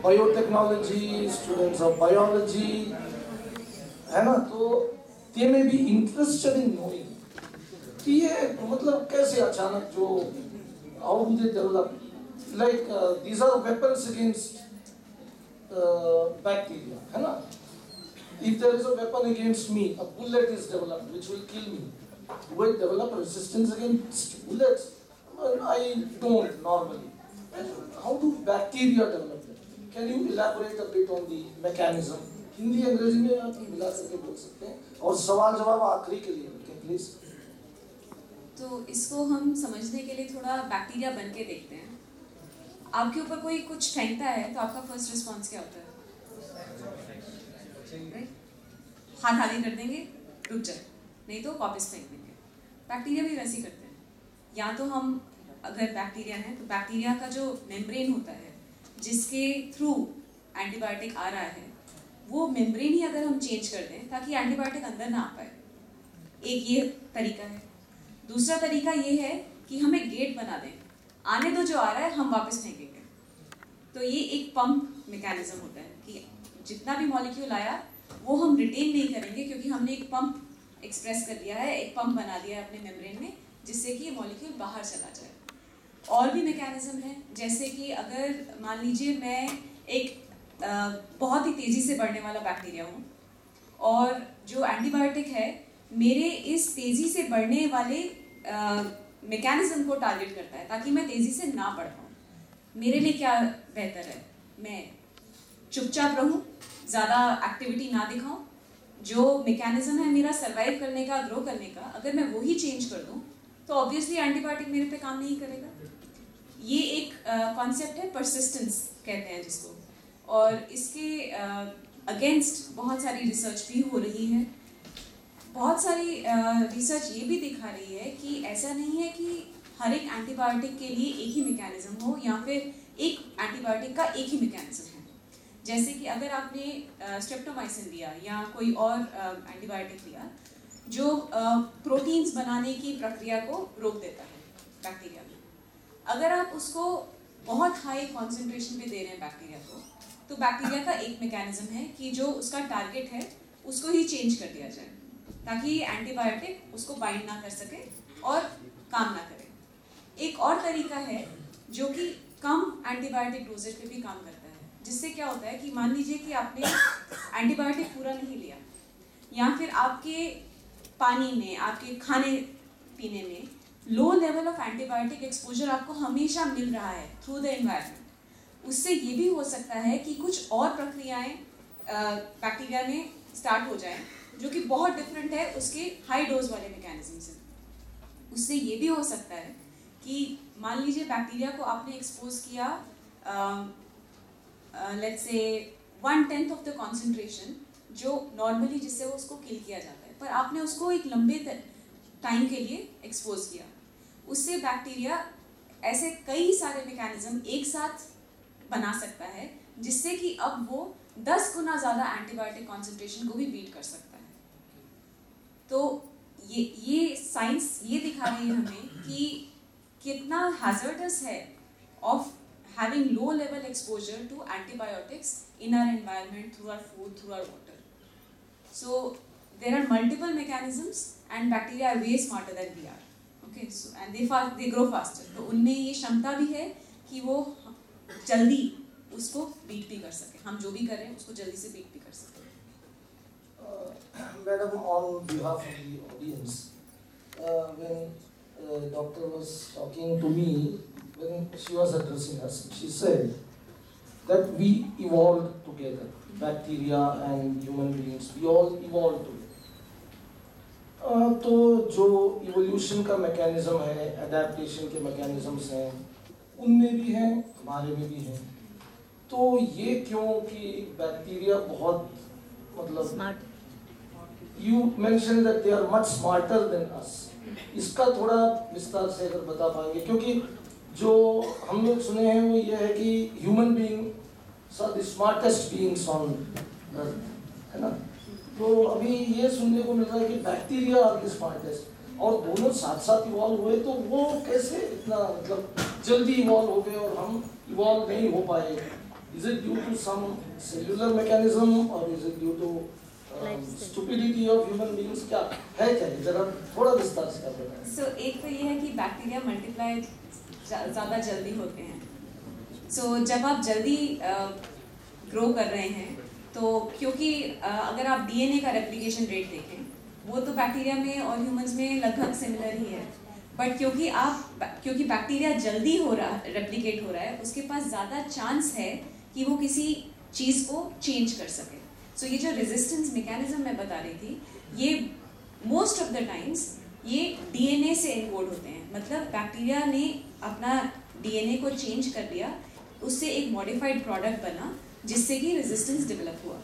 biotechnology students of biology है ना? तो दे में भी इंटरेस्टेड इन नोइंग ये मतलब कैसे अचानक जो out develop like these are weapons against bacteria है ना? If there is a weapon against me a bullet is develop which will kill me will develop resistance against bullets I don't normally how do bacteria develop can you elaborate a bit on the mechanism Hindi अंग्रेज़ी में आप मिला सकते हैं और सवाल जवाब आखिरी के लिए प्लीज़ तो इसको हम समझने के लिए थोड़ा बैक्टीरिया बन के देखते हैं। आपके ऊपर कोई कुछ फेंकता है तो आपका फ़र्स्ट रिस्पॉन्स क्या होता है? हाथ आगे कर देंगे, रुक जाए। नहीं तो वापस फेंक देंगे। बैक्टीरिया भी वैसे ही करते हैं। या तो हम अगर बैक्टीरिया है तो बैक्टीरिया का जो मेम्ब्रेन होता है, जिसके थ्रू एंटीबायोटिक आ रहा है, वो मेम्ब्रेन ही अगर हम चेंज कर दें, ताकि एंटीबायोटिक अंदर ना आ पाए। एक ये तरीका है। दूसरा तरीका ये है कि हम एक गेट बना दें। आने दो जो आ रहा है हम वापस फेंकेंगे। तो ये एक पंप मैकेनिज्म होता है कि जितना भी मॉलिक्यूल आया वो हम रिटेन नहीं करेंगे क्योंकि हमने एक पंप एक्सप्रेस कर दिया है एक पंप बना दिया है अपने मेम्ब्रेन में जिससे कि ये मॉलिक्यूल बाहर चला जाए। और भी मैकेनिज्म है जैसे कि अगर मान लीजिए मैं एक अ, बहुत ही तेज़ी से बढ़ने वाला बैक्टीरिया हूँ और जो एंटीबायोटिक है मेरे इस तेज़ी से बढ़ने वाले मैकेनिज्म को टारगेट करता है, ताकि मैं तेज़ी से ना बढ़ पाऊँ। मेरे लिए क्या बेहतर है? मैं चुपचाप रहूँ, ज़्यादा एक्टिविटी ना दिखाऊँ। जो मैकेनिज्म है मेरा सर्वाइव करने का ग्रो करने का, अगर मैं वही चेंज कर दूँ तो ऑब्वियसली एंटीबायोटिक मेरे पे काम नहीं करेगा। ये एक कॉन्सेप्ट है परसिस्टेंस कहते हैं जिसको। और इसके अगेंस्ट बहुत सारी रिसर्च भी हो रही है। बहुत सारी रिसर्च ये भी दिखा रही है कि ऐसा नहीं है कि हर एक एंटीबायोटिक के लिए एक ही मैकेनिज्म हो या फिर एक एंटीबायोटिक का एक ही मैकेनिज्म है। जैसे कि अगर आपने स्ट्रेप्टोमाइसिन लिया या कोई और एंटीबायोटिक लिया, जो प्रोटीन्स बनाने की प्रक्रिया को रोक देता है बैक्टीरिया में अगर आप उसको बहुत हाई कॉन्सेंट्रेशन पे दे रहे हैं बैक्टीरिया को तो बैक्टीरिया का एक मैकेनिज्म है कि जो उसका टारगेट है, उसको ही चेंज कर दिया जाए। ताकि ये एंटीबायोटिक उसको बाइंड ना कर सके और काम ना करे। एक और तरीका है जो कि कम एंटीबायोटिक डोजेज पे भी काम करता है, जिससे क्या होता है कि मान लीजिए कि आपने एंटीबायोटिक पूरा नहीं लिया, या फिर आपके पानी में, आपके खाने पीने में low level of antibiotic exposure आपको हमेशा मिल रहा है थ्रू द एनवायरनमेंट उससे ये भी हो सकता है कि कुछ और प्रक्रियाएँ बैक्टीरिया में स्टार्ट हो जाएँ। जो कि बहुत डिफरेंट है उसके हाई डोज वाले मैकेनिज्म से उससे ये भी हो सकता है कि मान लीजिए बैक्टीरिया को आपने एक्सपोज किया let's say one tenth of the concentration जो नॉर्मली जिससे वो उसको किल किया जाता है, पर आपने उसको एक लंबे टाइम के लिए एक्सपोज किया। उससे बैक्टीरिया ऐसे कई सारे मैकेनिज्म एक साथ बना सकता है, जिससे कि अब वो 10 गुना ज़्यादा एंटीबायोटिक कॉन्सेंट्रेशन को भी बीट कर सकता है। तो ये ये साइंस ये दिखा रही है हमें कि कितना हैजर्डस है of having low level exposure to antibiotics in our environment through our food through our water so there are multiple mechanisms and bacteria are way smarter than we are okay so and they they grow faster तो उनमें ये क्षमता भी है कि वो जल्दी उसको बीट भी कर सकें। हम जो भी करें उसको जल्दी से बीट भी कर सकें। Madam, on behalf of the audience, uh, when uh, doctor was talking to me, when she was addressing us, she said that we evolved together, bacteria and human beings, we all evolved together. Uh, तो जो evolution का mechanism है adaptation के mechanisms हैं उनमें भी हैं हमारे में भी हैं तो ये क्यों कि बैक्टीरिया बहुत मतलब you mention that they are much smarter than us इसका थोड़ा विस्तार से अगर बता पाएँगे, क्योंकि जो हम लोग सुने हैं वो ये है कि human being the smartest beings on earth है ना? तो अभी ये सुनने को मिल रहा है कि बैक्टीरिया आर द स्मार्टेस्ट और दोनों साथ साथ इवॉल्व हुए तो वो कैसे इतना मतलब जल्दी इवॉल्व हो गए और हम इवॉल्व नहीं हो पाए? Is it due to some cellular mechanism और is it due to stupidity of human beings क्या है क्या? जरा थोड़ा विस्तार से बताएँ। सो एक तो ये है कि बैक्टीरिया मल्टीप्लाई ज़्यादा जल्दी होते हैं। सो so, जब आप जल्दी ग्रो कर रहे हैं तो क्योंकि अगर आप डीएनए का रेप्लिकेशन रेट देखें वो तो बैक्टीरिया में और ह्यूमंस में लगभग सिमिलर ही है। बट क्योंकि आप क्योंकि बैक्टीरिया जल्दी हो रहा रेप्लिकेट हो रहा है उसके पास ज़्यादा चांस है कि वो किसी चीज़ को चेंज कर सके। सो so, ये जो रेजिस्टेंस मैकेनिज्म मैं बता रही थी ये मोस्ट ऑफ़ द टाइम्स ये डीएनए से इनकोड होते हैं। मतलब बैक्टीरिया ने अपना डीएनए को चेंज कर दिया उससे एक मॉडिफाइड प्रोडक्ट बना जिससे कि रेजिस्टेंस डेवलप हुआ।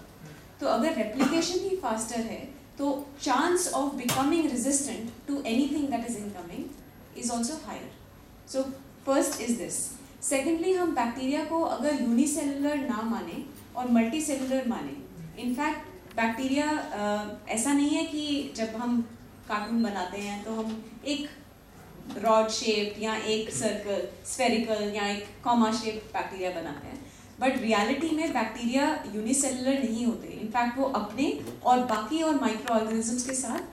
तो अगर रेप्लीकेशन ही फास्टर है तो chance of becoming resistant to anything that is incoming is also higher so first is this secondly हम बैक्टीरिया को अगर यूनिसेलुलर ना माने और मल्टी सेलुलर माने इनफैक्ट बैक्टीरिया ऐसा नहीं है कि जब हम कार्टून बनाते हैं तो हम एक रॉड शेप या एक सर्कल स्फेरिकल या एक कॉमा शेप बैक्टीरिया बनाते हैं. बट रियलिटी में बैक्टीरिया यूनिसेलुलर नहीं होते. इनफैक्ट वो अपने और बाकी और माइक्रो ऑर्गेनिजम्स के साथ